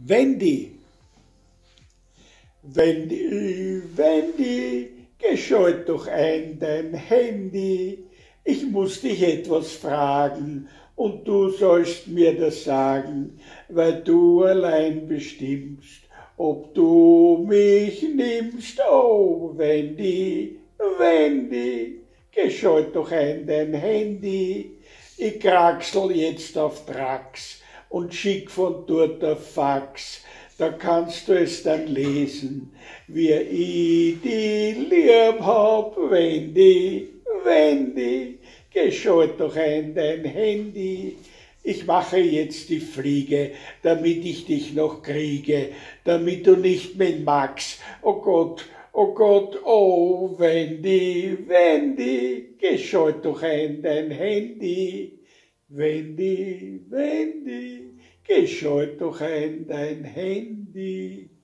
Wendy. Wendy, Wendy, geschalt doch ein dein Handy. Ich muss dich etwas fragen und du sollst mir das sagen, weil du allein bestimmst, ob du mich nimmst. Oh, Wendy, Wendy, geschalt doch ein dein Handy. Ich kraxel jetzt auf Trax und schick von dort der Fax. Da kannst du es dann lesen, wie ich die lieb hab, Wendy, Wendy, geschalt doch ein dein Handy. Ich mache jetzt die Fliege, damit ich dich noch kriege, damit du nicht mehr magst. Oh Gott, oh Gott, oh Wendy, Wendy, geschalt doch ein dein Handy. Wendy, Wendy, geschalt doch ein dein Handy.